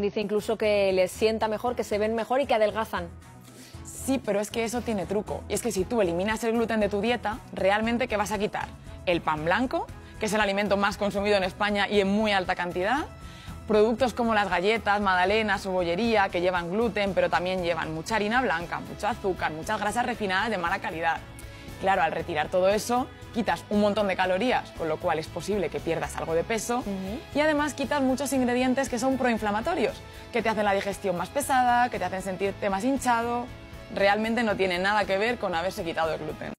Dice incluso que les sienta mejor, que se ven mejor y que adelgazan. Sí, pero es que eso tiene truco. Y es que si tú eliminas el gluten de tu dieta, realmente ¿qué vas a quitar? El pan blanco, que es el alimento más consumido en España y en muy alta cantidad. Productos como las galletas, magdalenas o bollería, que llevan gluten, pero también llevan mucha harina blanca, mucho azúcar, muchas grasas refinadas de mala calidad. Claro, al retirar todo eso, quitas un montón de calorías, con lo cual es posible que pierdas algo de peso. Y además quitas muchos ingredientes que son proinflamatorios, que te hacen la digestión más pesada, que te hacen sentirte más hinchado. Realmente no tiene nada que ver con haberse quitado el gluten.